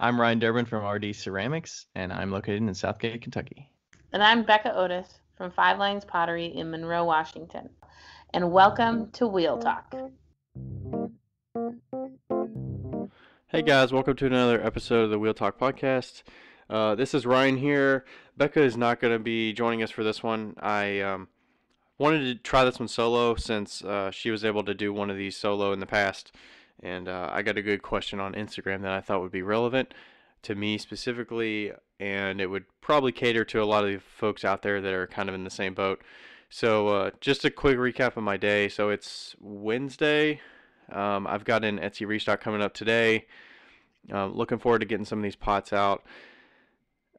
I'm Ryan Durbin from RD Ceramics, and I'm located in Southgate, Kentucky. And I'm Becca Otis from Five Lines Pottery in Monroe, Washington. And welcome to Wheel Talk. Hey guys, welcome to another episode of the Wheel Talk podcast. Uh, this is Ryan here. Becca is not going to be joining us for this one. I um, wanted to try this one solo since uh, she was able to do one of these solo in the past. And uh, I got a good question on Instagram that I thought would be relevant to me specifically, and it would probably cater to a lot of the folks out there that are kind of in the same boat. So, uh, just a quick recap of my day. So, it's Wednesday. Um, I've got an Etsy restock coming up today. Um, looking forward to getting some of these pots out.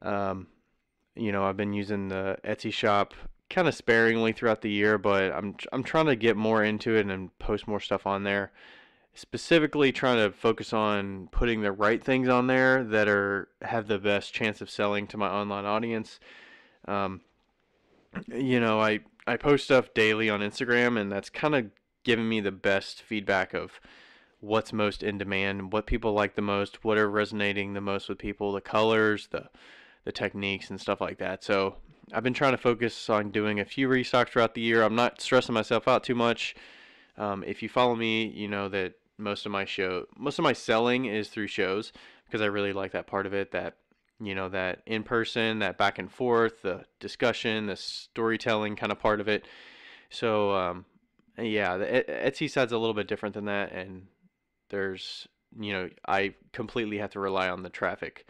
Um, you know, I've been using the Etsy shop kind of sparingly throughout the year, but I'm I'm trying to get more into it and post more stuff on there. Specifically, trying to focus on putting the right things on there that are have the best chance of selling to my online audience. Um, you know, I I post stuff daily on Instagram, and that's kind of giving me the best feedback of what's most in demand, what people like the most, what are resonating the most with people, the colors, the the techniques and stuff like that. So I've been trying to focus on doing a few restocks throughout the year. I'm not stressing myself out too much. Um, if you follow me, you know that most of my show, most of my selling is through shows because I really like that part of it. That you know that in person, that back and forth, the discussion, the storytelling kind of part of it. So um, yeah, the Etsy side's a little bit different than that, and there's you know I completely have to rely on the traffic.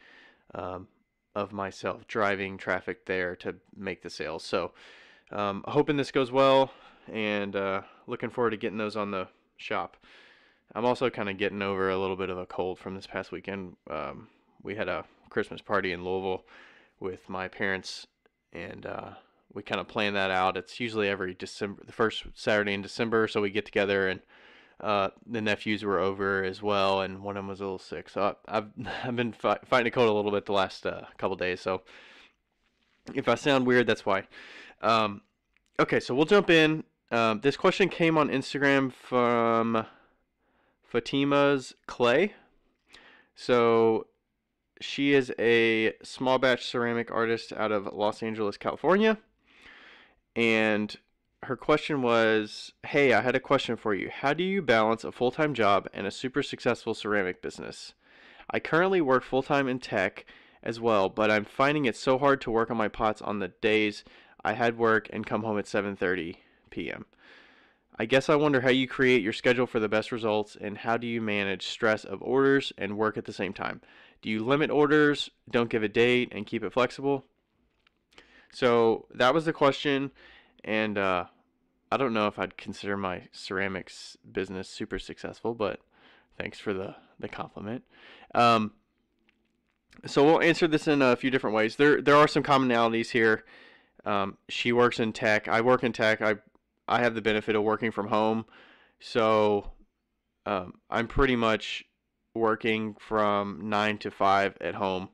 Um, of myself driving traffic there to make the sales. So, um, hoping this goes well and uh, looking forward to getting those on the shop. I'm also kind of getting over a little bit of a cold from this past weekend. Um, we had a Christmas party in Louisville with my parents, and uh, we kind of plan that out. It's usually every December, the first Saturday in December, so we get together and uh, the nephews were over as well, and one of them was a little sick. So I, have I've been fi- fighting a cold a little bit the last uh, couple days. So if I sound weird, that's why. Um, okay, so we'll jump in. Um, this question came on Instagram from Fatima's Clay. So she is a small batch ceramic artist out of Los Angeles, California. And her question was Hey, I had a question for you. How do you balance a full time job and a super successful ceramic business? I currently work full time in tech as well, but I'm finding it so hard to work on my pots on the days I had work and come home at 7:30 p.m. I guess I wonder how you create your schedule for the best results and how do you manage stress of orders and work at the same time? Do you limit orders, don't give a date and keep it flexible? So, that was the question and uh, I don't know if I'd consider my ceramics business super successful, but thanks for the the compliment. Um, so we'll answer this in a few different ways. There there are some commonalities here. Um, she works in tech. I work in tech. I I have the benefit of working from home, so um, I'm pretty much working from nine to five at home.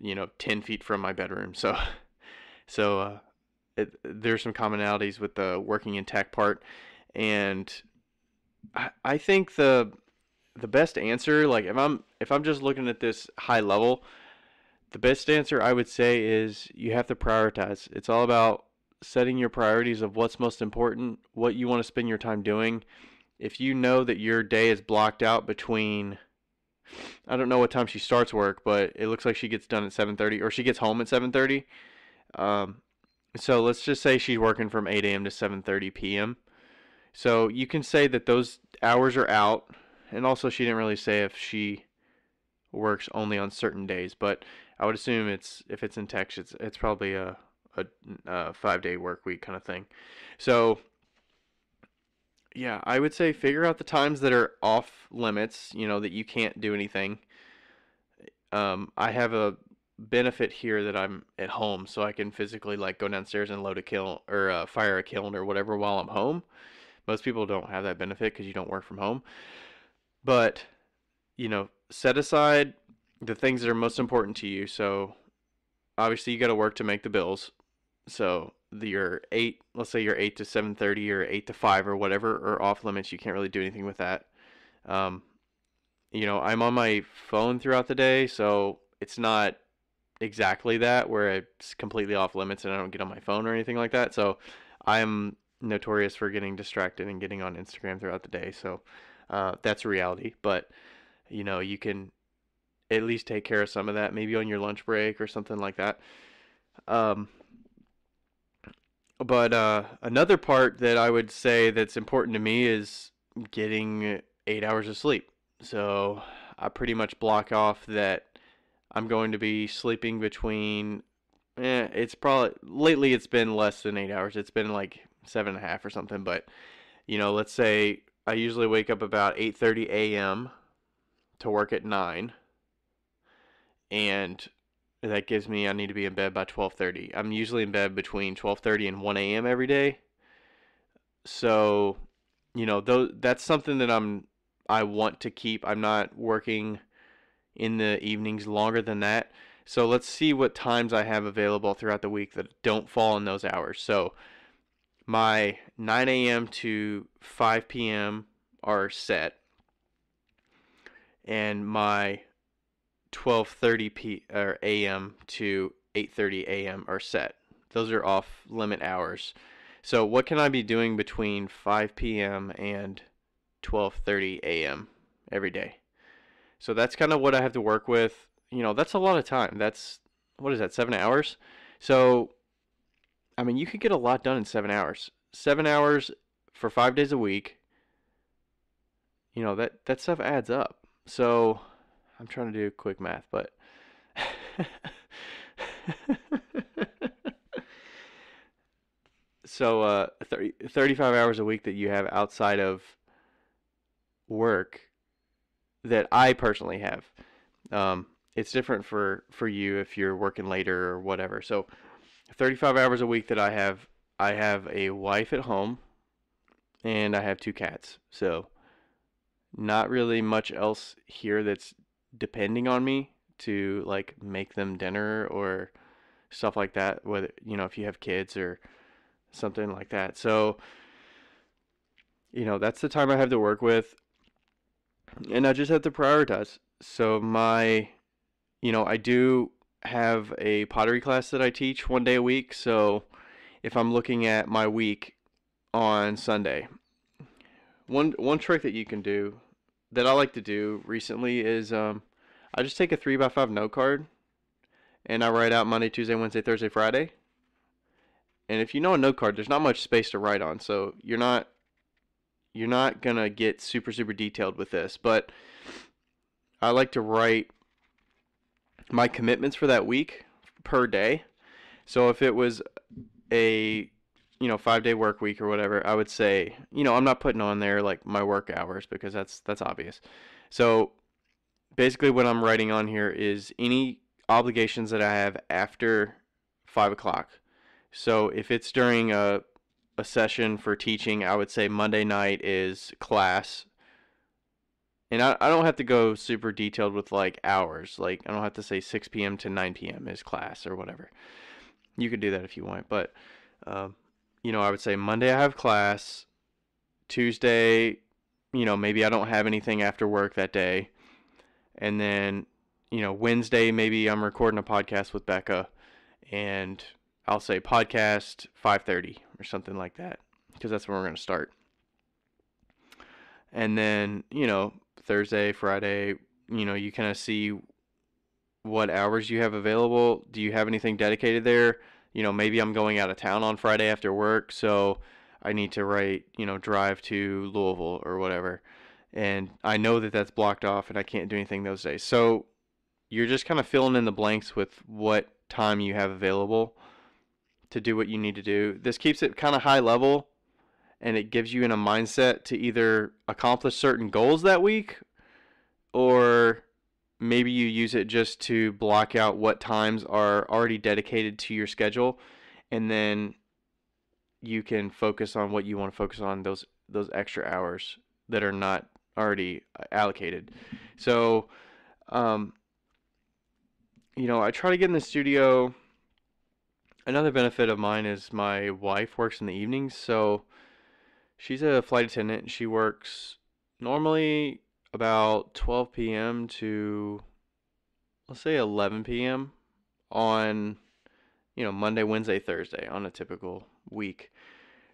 You know, ten feet from my bedroom. So so uh, it, there's some commonalities with the working in tech part, and I, I think the the best answer, like if I'm if I'm just looking at this high level, the best answer I would say is you have to prioritize. It's all about setting your priorities of what's most important, what you want to spend your time doing. If you know that your day is blocked out between I don't know what time she starts work, but it looks like she gets done at 7:30 or she gets home at 7:30. Um, so let's just say she's working from 8 a.m. to 7:30 p.m. So you can say that those hours are out, and also she didn't really say if she works only on certain days, but I would assume it's if it's in text, it's it's probably a a, a five day work week kind of thing. So yeah, I would say figure out the times that are off limits, you know, that you can't do anything. Um, I have a benefit here that I'm at home, so I can physically like go downstairs and load a kiln or uh, fire a kiln or whatever while I'm home. Most people don't have that benefit because you don't work from home. But you know, set aside the things that are most important to you. So obviously, you got to work to make the bills. So the, your eight, let's say your eight to seven thirty or eight to five or whatever, are off limits. You can't really do anything with that. Um, you know, I'm on my phone throughout the day, so it's not exactly that where it's completely off limits and I don't get on my phone or anything like that. So I'm notorious for getting distracted and getting on Instagram throughout the day. So uh, that's reality. But you know, you can at least take care of some of that, maybe on your lunch break or something like that. Um, but uh, another part that I would say that's important to me is getting eight hours of sleep. So I pretty much block off that I'm going to be sleeping between. Eh, it's probably lately it's been less than eight hours. It's been like seven and a half or something. But you know, let's say I usually wake up about 8:30 a.m. to work at nine, and that gives me I need to be in bed by 12:30. I'm usually in bed between 12:30 and 1 a.m. every day. So, you know, though that's something that I'm I want to keep. I'm not working in the evenings longer than that. So let's see what times I have available throughout the week that don't fall in those hours. So my 9 a.m. to 5 p.m. are set, and my 12:30 p or a.m. to 8:30 a.m. are set. Those are off limit hours. So what can I be doing between 5 p.m. and 12:30 a.m. every day? So that's kind of what I have to work with. You know, that's a lot of time. That's what is that? 7 hours. So I mean, you could get a lot done in 7 hours. 7 hours for 5 days a week. You know, that that stuff adds up. So I'm trying to do quick math, but so uh 30, 35 hours a week that you have outside of work that I personally have. Um, it's different for for you if you're working later or whatever. So 35 hours a week that I have I have a wife at home and I have two cats. So not really much else here that's depending on me to like make them dinner or stuff like that whether you know if you have kids or something like that. So you know that's the time i have to work with and i just have to prioritize. So my you know i do have a pottery class that i teach one day a week. So if i'm looking at my week on sunday one one trick that you can do that I like to do recently is um, I just take a three by five note card and I write out Monday, Tuesday, Wednesday, Thursday, Friday. And if you know a note card, there's not much space to write on, so you're not you're not gonna get super super detailed with this. But I like to write my commitments for that week per day. So if it was a you know five day work week or whatever i would say you know i'm not putting on there like my work hours because that's that's obvious. So basically what i'm writing on here is any obligations that i have after five o'clock. So if it's during a a session for teaching i would say monday night is class. And I, I don't have to go super detailed with like hours. Like i don't have to say 6 p.m to 9 p.m is class or whatever. You could do that if you want but um, you know, I would say Monday I have class, Tuesday, you know, maybe I don't have anything after work that day. And then, you know, Wednesday maybe I'm recording a podcast with Becca and I'll say podcast 5:30 or something like that because that's when we're going to start. And then, you know, Thursday, Friday, you know, you kind of see what hours you have available. Do you have anything dedicated there? You know, maybe I'm going out of town on Friday after work, so I need to write, you know, drive to Louisville or whatever. And I know that that's blocked off and I can't do anything those days. So you're just kind of filling in the blanks with what time you have available to do what you need to do. This keeps it kind of high level and it gives you in a mindset to either accomplish certain goals that week or maybe you use it just to block out what times are already dedicated to your schedule and then you can focus on what you want to focus on those those extra hours that are not already uh, allocated. So um you know i try to get in the studio. Another benefit of mine is my wife works in the evenings so she's a flight attendant. She works normally about 12 p.m. to let's say 11 p.m. on you know Monday, Wednesday, Thursday on a typical week.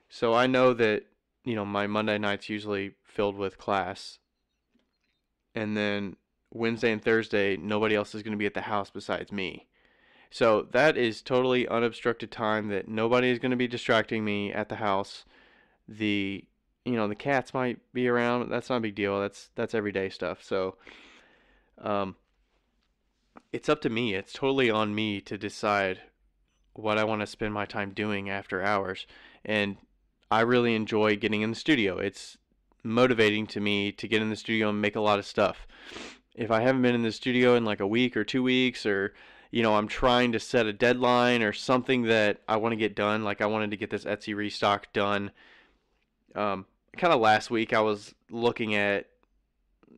So I know that you know my Monday night's usually filled with class, and then Wednesday and Thursday nobody else is going to be at the house besides me. So that is totally unobstructed time that nobody is going to be distracting me at the house. The you know the cats might be around. That's not a big deal. That's that's everyday stuff. So um, it's up to me. It's totally on me to decide what I want to spend my time doing after hours. And I really enjoy getting in the studio. It's motivating to me to get in the studio and make a lot of stuff. If I haven't been in the studio in like a week or two weeks, or you know, I'm trying to set a deadline or something that I want to get done, like I wanted to get this Etsy restock done. Um, kind of last week, I was looking at,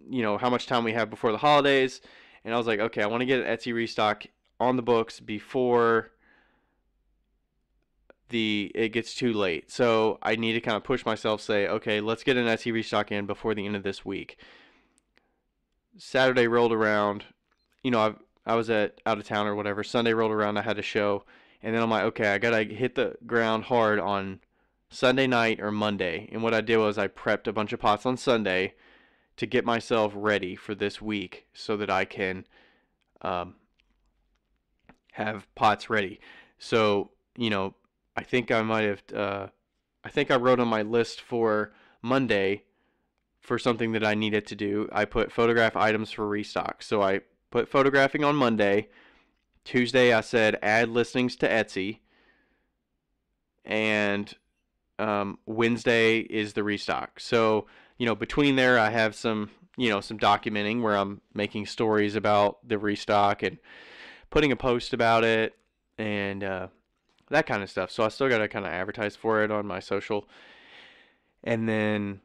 you know, how much time we have before the holidays, and I was like, okay, I want to get an Etsy restock on the books before the it gets too late. So I need to kind of push myself, say, okay, let's get an Etsy restock in before the end of this week. Saturday rolled around, you know, I I was at out of town or whatever. Sunday rolled around, I had a show, and then I'm like, okay, I gotta hit the ground hard on Sunday night or Monday. And what I did was I prepped a bunch of pots on Sunday to get myself ready for this week so that I can um, have pots ready. So, you know, I think I might have, uh, I think I wrote on my list for Monday for something that I needed to do. I put photograph items for restock. So I put photographing on Monday. Tuesday, I said add listings to Etsy. And um, Wednesday is the restock. So, you know, between there, I have some, you know, some documenting where I'm making stories about the restock and putting a post about it and uh, that kind of stuff. So I still got to kind of advertise for it on my social. And then,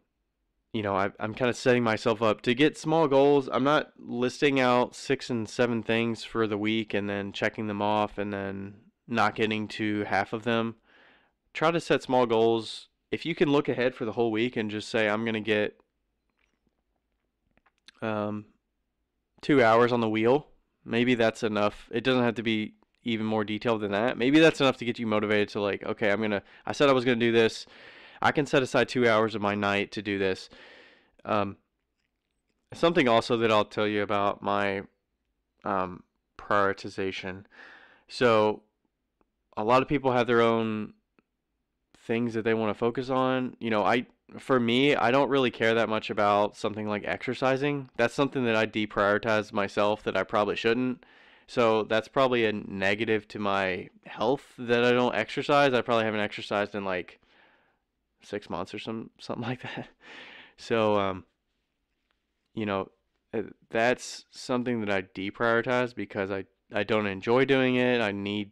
you know, I, I'm kind of setting myself up to get small goals. I'm not listing out six and seven things for the week and then checking them off and then not getting to half of them. Try to set small goals. If you can look ahead for the whole week and just say, I'm going to get um, two hours on the wheel, maybe that's enough. It doesn't have to be even more detailed than that. Maybe that's enough to get you motivated to like, okay, I'm gonna. I said I was gonna do this. I can set aside two hours of my night to do this. Um, something also that I'll tell you about my um, prioritization. So, a lot of people have their own things that they want to focus on. You know, I for me, I don't really care that much about something like exercising. That's something that I deprioritize myself that I probably shouldn't. So that's probably a negative to my health that I don't exercise. I probably haven't exercised in like six months or some something like that. So um, you know, uh, that's something that I deprioritize because I I don't enjoy doing it. I need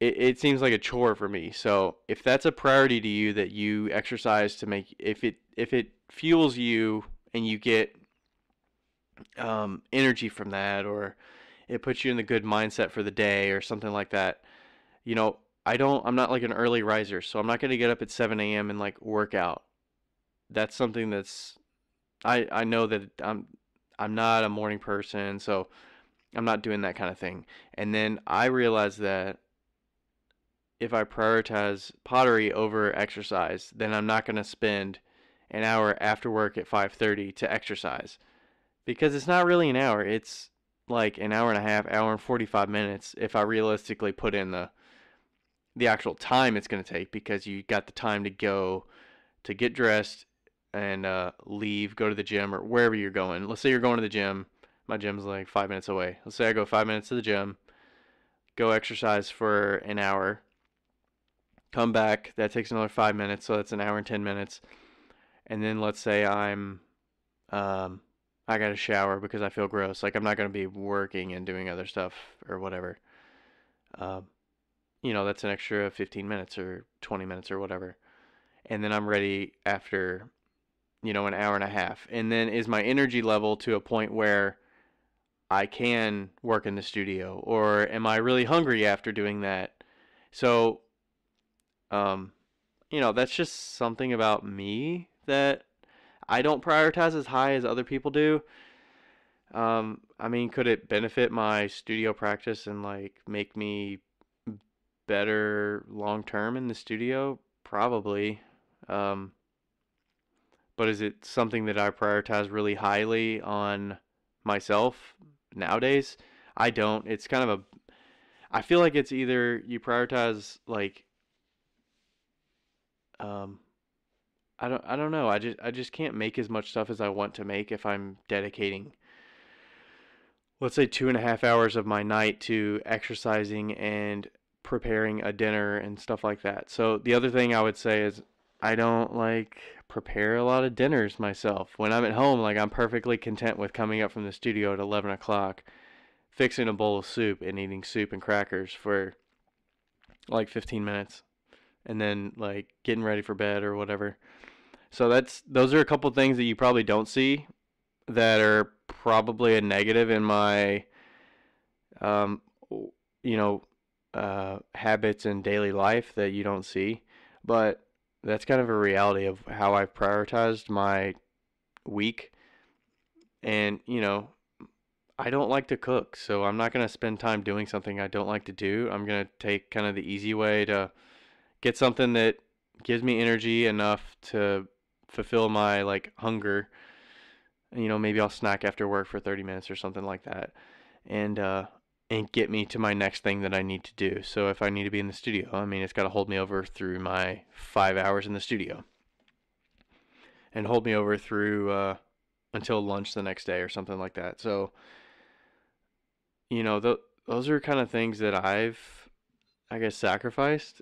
it, it seems like a chore for me. So if that's a priority to you that you exercise to make if it if it fuels you and you get um, energy from that or it puts you in the good mindset for the day or something like that. You know, I don't I'm not like an early riser, so I'm not gonna get up at seven AM and like work out. That's something that's I I know that I'm I'm not a morning person, so I'm not doing that kind of thing. And then I realized that if I prioritize pottery over exercise, then I'm not going to spend an hour after work at 5:30 to exercise because it's not really an hour. It's like an hour and a half, hour and 45 minutes if I realistically put in the the actual time it's going to take because you got the time to go to get dressed and uh, leave, go to the gym or wherever you're going. Let's say you're going to the gym. My gym's like five minutes away. Let's say I go five minutes to the gym, go exercise for an hour, come back. That takes another five minutes, so that's an hour and ten minutes. And then let's say I'm um, I got to shower because I feel gross. Like I'm not going to be working and doing other stuff or whatever. Um, you know, that's an extra 15 minutes or 20 minutes or whatever. And then I'm ready after, you know, an hour and a half. And then is my energy level to a point where I can work in the studio or am I really hungry after doing that? So, um, you know, that's just something about me that I don't prioritize as high as other people do. Um, I mean, could it benefit my studio practice and like make me better long term in the studio? Probably. Um, but is it something that I prioritize really highly on myself nowadays? I don't. It's kind of a I feel like it's either you prioritize like um I don't I don't know. I just I just can't make as much stuff as I want to make if I'm dedicating let's say two and a half hours of my night to exercising and preparing a dinner and stuff like that. So the other thing I would say is I don't like prepare a lot of dinners myself. When I'm at home, like I'm perfectly content with coming up from the studio at eleven o'clock, fixing a bowl of soup and eating soup and crackers for like fifteen minutes, and then like getting ready for bed or whatever. So that's those are a couple things that you probably don't see that are probably a negative in my um you know uh habits in daily life that you don't see. But that's kind of a reality of how I've prioritized my week. And you know I don't like to cook so I'm not going to spend time doing something I don't like to do. I'm going to take kind of the easy way to get something that gives me energy enough to fulfill my like hunger you know, maybe I'll snack after work for 30 minutes or something like that. And uh and get me to my next thing that I need to do. So if I need to be in the studio, I mean, it's got to hold me over through my 5 hours in the studio. And hold me over through uh until lunch the next day or something like that. So you know, th- those are kind of things that I've I guess sacrificed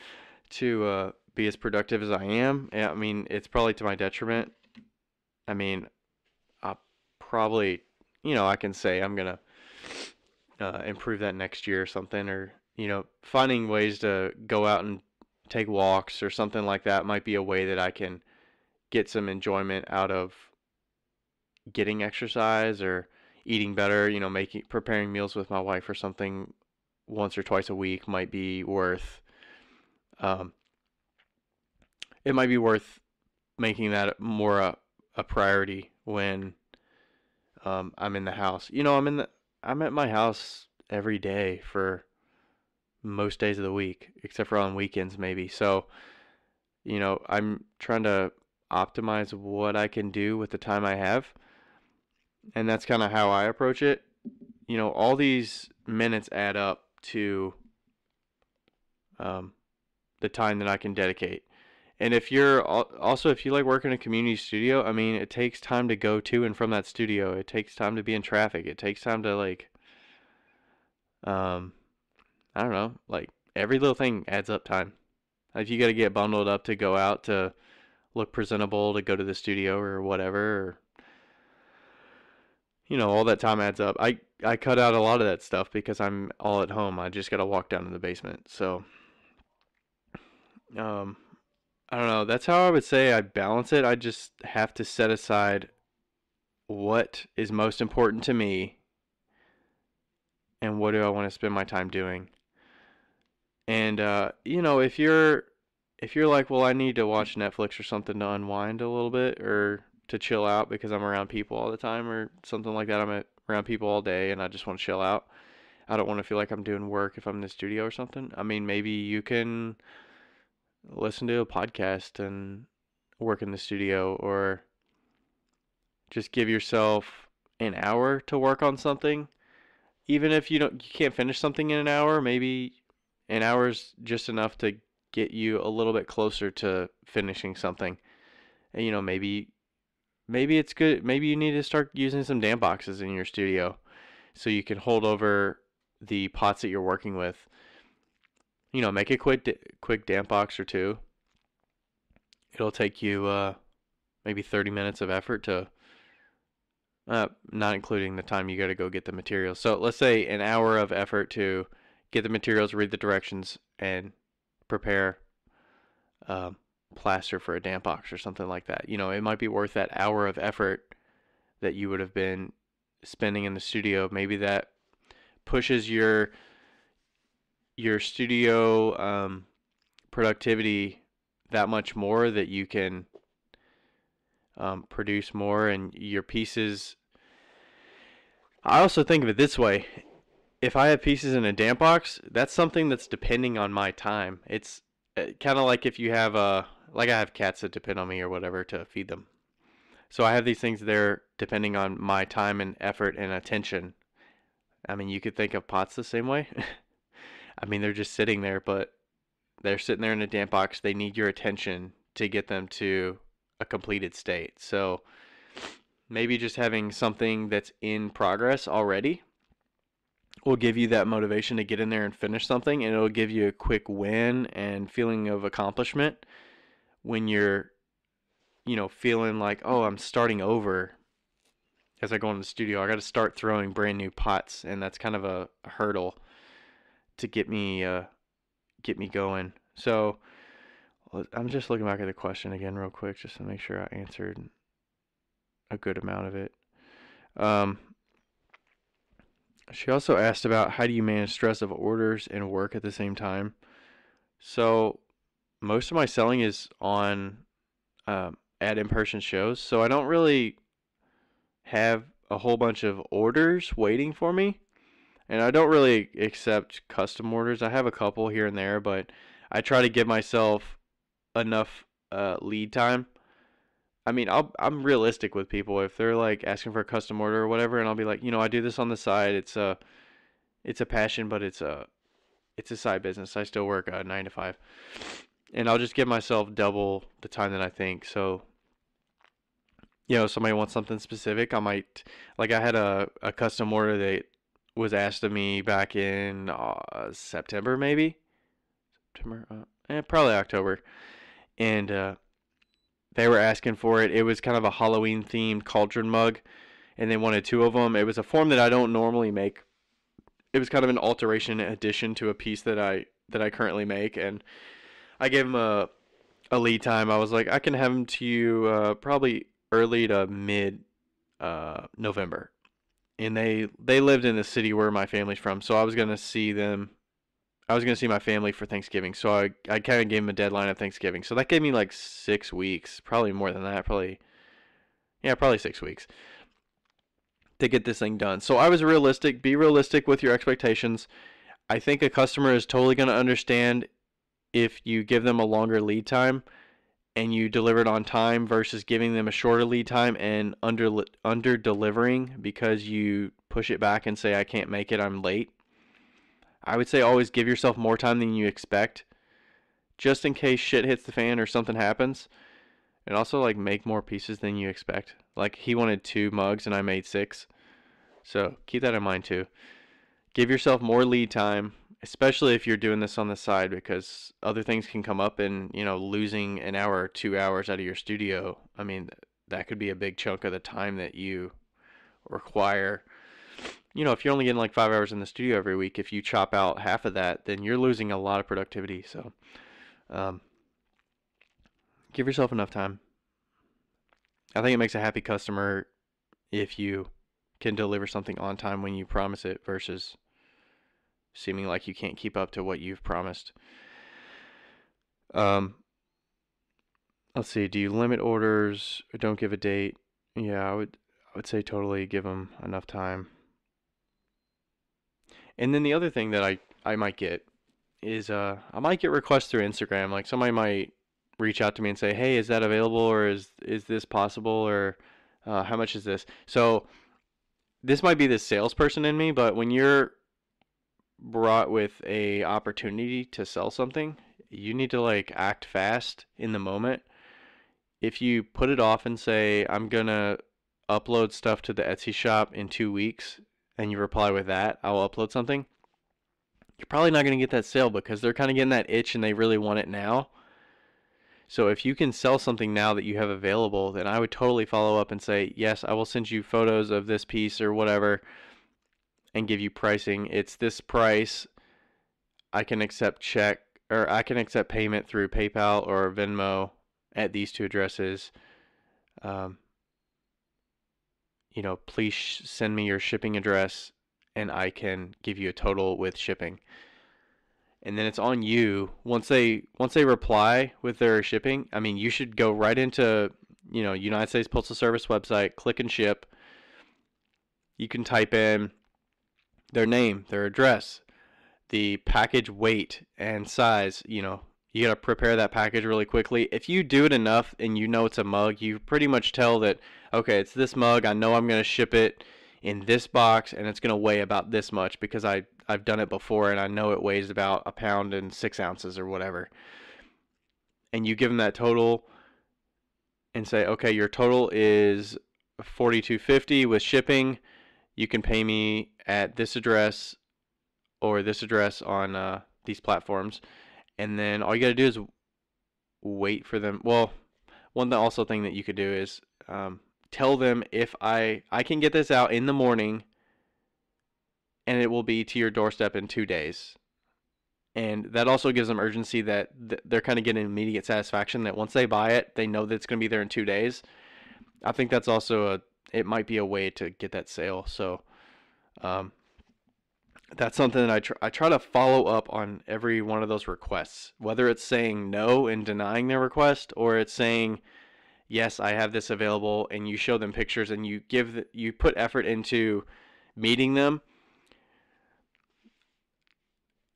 to uh be as productive as I am. I mean, it's probably to my detriment. I mean, I probably, you know, I can say I'm gonna uh, improve that next year or something, or you know, finding ways to go out and take walks or something like that might be a way that I can get some enjoyment out of getting exercise or eating better. You know, making preparing meals with my wife or something once or twice a week might be worth. Um, it might be worth making that more a, a priority when um, I'm in the house. You know, I'm in the I'm at my house every day for most days of the week, except for on weekends maybe. So, you know, I'm trying to optimize what I can do with the time I have. And that's kind of how I approach it. You know, all these minutes add up to um, the time that I can dedicate. And if you're also if you like working in a community studio, I mean, it takes time to go to and from that studio. It takes time to be in traffic. It takes time to like um I don't know, like every little thing adds up time. If you got to get bundled up to go out to look presentable to go to the studio or whatever or you know, all that time adds up. I I cut out a lot of that stuff because I'm all at home. I just got to walk down to the basement. So um I don't know. That's how I would say I balance it. I just have to set aside what is most important to me and what do I want to spend my time doing. And uh, you know, if you're if you're like, well, I need to watch Netflix or something to unwind a little bit or to chill out because I'm around people all the time or something like that. I'm around people all day and I just want to chill out. I don't want to feel like I'm doing work if I'm in the studio or something. I mean, maybe you can listen to a podcast and work in the studio or just give yourself an hour to work on something even if you don't you can't finish something in an hour maybe an hour is just enough to get you a little bit closer to finishing something and you know maybe maybe it's good maybe you need to start using some damp boxes in your studio so you can hold over the pots that you're working with you know, make a quick quick damp box or two. It'll take you uh, maybe 30 minutes of effort to, uh, not including the time you got to go get the materials. So let's say an hour of effort to get the materials, read the directions, and prepare um, plaster for a damp box or something like that. You know, it might be worth that hour of effort that you would have been spending in the studio. Maybe that pushes your your studio um, productivity that much more that you can um, produce more and your pieces. I also think of it this way if I have pieces in a damp box, that's something that's depending on my time. It's kind of like if you have a, like I have cats that depend on me or whatever to feed them. So I have these things there depending on my time and effort and attention. I mean, you could think of pots the same way. I mean, they're just sitting there, but they're sitting there in a damp box. They need your attention to get them to a completed state. So maybe just having something that's in progress already will give you that motivation to get in there and finish something and it'll give you a quick win and feeling of accomplishment when you're you know feeling like oh i'm starting over as i go into the studio. I got to start throwing brand new pots and that's kind of a, hurdle to get me uh, get me going. So i'm just looking back at the question again real quick just to make sure i answered a good amount of it. Um, she also asked about how do you manage stress of orders and work at the same time. So most of my selling is on um, at in-person shows, so I don't really have a whole bunch of orders waiting for me, and I don't really accept custom orders. I have a couple here and there, but I try to give myself enough uh, lead time I mean, I'll, I'm realistic with people. If they're like asking for a custom order or whatever, and I'll be like, you know, I do this on the side. It's a, it's a passion, but it's a, it's a side business. I still work a nine to five, and I'll just give myself double the time that I think. So, you know, somebody wants something specific, I might, like, I had a a custom order that was asked of me back in uh, September, maybe September, uh, eh, probably October, and uh, they were asking for it. It was kind of a Halloween themed cauldron mug, and they wanted two of them. It was a form that I don't normally make. It was kind of an alteration addition to a piece that I that I currently make, and I gave them a a lead time. I was like, I can have them to you uh, probably early to mid uh, November, and they they lived in the city where my family's from, so I was gonna see them I was gonna see my family for Thanksgiving, so I I kind of gave them a deadline of Thanksgiving. So that gave me like six weeks, probably more than that, probably yeah, probably six weeks to get this thing done. So I was realistic. Be realistic with your expectations. I think a customer is totally gonna understand if you give them a longer lead time and you deliver it on time versus giving them a shorter lead time and under under delivering because you push it back and say I can't make it, I'm late I would say always give yourself more time than you expect, just in case shit hits the fan or something happens. And also like make more pieces than you expect. Like he wanted two mugs and I made six. So keep that in mind too. Give yourself more lead time, especially if you're doing this on the side because other things can come up and, you know, losing an hour or two hours out of your studio. I mean, that could be a big chunk of the time that you require you know, if you're only getting like five hours in the studio every week, if you chop out half of that, then you're losing a lot of productivity. So, um, give yourself enough time. I think it makes a happy customer if you can deliver something on time when you promise it versus seeming like you can't keep up to what you've promised. Um, let's see. Do you limit orders or don't give a date? Yeah, I would. I would say totally give them enough time. And then the other thing that I I might get is uh I might get requests through Instagram. Like somebody might reach out to me and say, "Hey, is that available or is is this possible or uh, how much is this?" So this might be the salesperson in me, but when you're brought with a opportunity to sell something, you need to like act fast in the moment. If you put it off and say, "I'm going to upload stuff to the Etsy shop in 2 weeks," and you reply with that, I'll upload something, you're probably not going to get that sale because they're kind of getting that itch and they really want it now. So if you can sell something now that you have available, then I would totally follow up and say, "Yes, I will send you photos of this piece or whatever and give you pricing. It's this price. I can accept check or I can accept payment through PayPal or Venmo at these two addresses. Um, you know, please send me your shipping address and I can give you a total with shipping. And then it's on you once they once they reply with their shipping. I mean, you should go right into you know, United States Postal Service website, click and ship. You can type in their name, their address, the package weight and size, you know, you got to prepare that package really quickly. If you do it enough and you know it's a mug, you pretty much tell that, okay, it's this mug. I know I'm going to ship it in this box and it's going to weigh about this much because I, I've done it before and I know it weighs about a pound and six ounces or whatever. And you give them that total and say, okay, your total is 4250 with shipping. You can pay me at this address or this address on uh, these platforms and then all you got to do is wait for them. Well, one th- also thing that you could do is um, tell them if I I can get this out in the morning, and it will be to your doorstep in two days. And that also gives them urgency that th- they're kind of getting immediate satisfaction that once they buy it, they know that it's going to be there in two days. I think that's also a it might be a way to get that sale. So um, that's something that I try, I try to follow up on every one of those requests, whether it's saying no and denying their request or it's saying yes, I have this available, and you show them pictures and you give the, you put effort into meeting them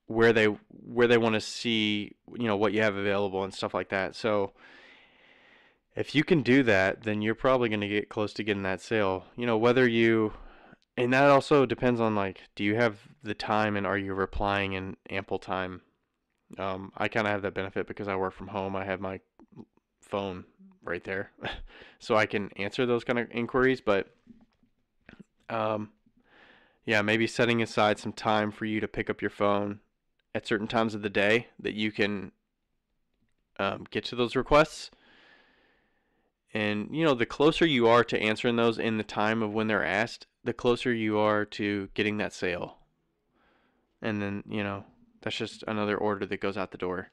where they where they want to see you know what you have available and stuff like that. So if you can do that, then you're probably going to get close to getting that sale. You know whether you and that also depends on like, do you have the time and are you replying in ample time? Um, I kind of have that benefit because I work from home. I have my phone right there, so I can answer those kind of inquiries. But um, yeah, maybe setting aside some time for you to pick up your phone at certain times of the day that you can um, get to those requests. And you know, the closer you are to answering those in the time of when they're asked, the closer you are to getting that sale. And then, you know, that's just another order that goes out the door.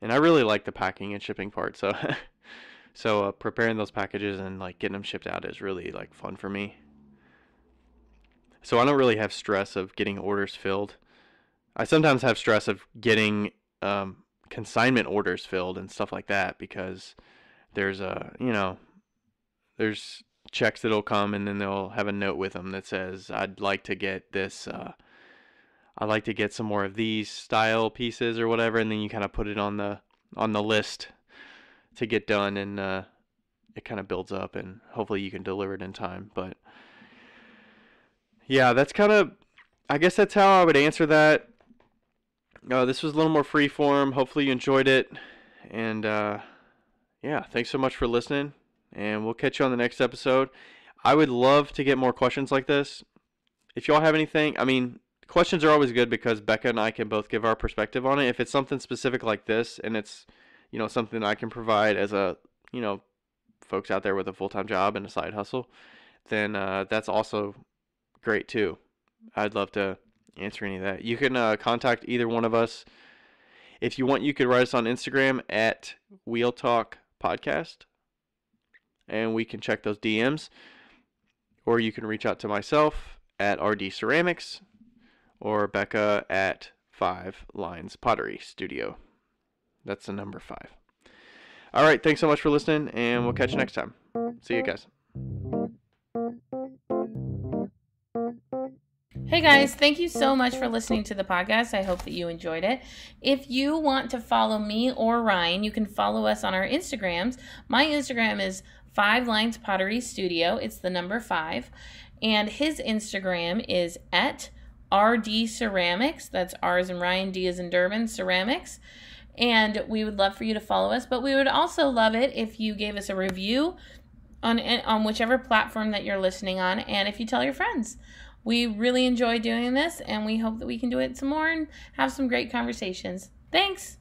And I really like the packing and shipping part. So so uh, preparing those packages and like getting them shipped out is really like fun for me. So I don't really have stress of getting orders filled. I sometimes have stress of getting um, consignment orders filled and stuff like that because there's a, you know, there's checks that'll come and then they'll have a note with them that says I'd like to get this uh, I'd like to get some more of these style pieces or whatever and then you kind of put it on the on the list to get done and uh, it kind of builds up and hopefully you can deliver it in time but yeah that's kind of I guess that's how I would answer that. Uh, this was a little more free form hopefully you enjoyed it and uh, yeah thanks so much for listening and we'll catch you on the next episode. I would love to get more questions like this. If y'all have anything, I mean, questions are always good because Becca and I can both give our perspective on it. If it's something specific like this and it's, you know, something I can provide as a, you know, folks out there with a full-time job and a side hustle, then uh, that's also great too. I'd love to answer any of that. You can uh, contact either one of us. If you want, you could write us on Instagram at Wheel Talk Podcast and we can check those DMs. Or you can reach out to myself at RD Ceramics or Becca at Five Lines Pottery Studio. That's the number five. All right, thanks so much for listening, and we'll catch you next time. See you guys. Hey guys, thank you so much for listening to the podcast. I hope that you enjoyed it. If you want to follow me or Ryan, you can follow us on our Instagrams. My Instagram is Five Lines Pottery Studio. It's the number five. And his Instagram is at RD Ceramics. That's R as in Ryan, D as in Durbin, Ceramics. And we would love for you to follow us, but we would also love it if you gave us a review on on whichever platform that you're listening on and if you tell your friends. We really enjoy doing this and we hope that we can do it some more and have some great conversations. Thanks.